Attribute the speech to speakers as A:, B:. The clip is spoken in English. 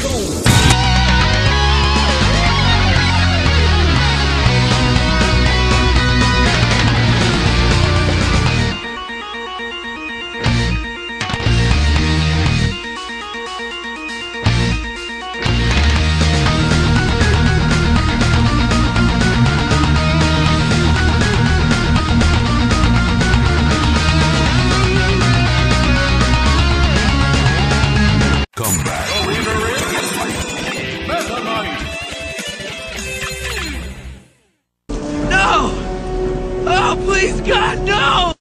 A: Go. Please, God, no!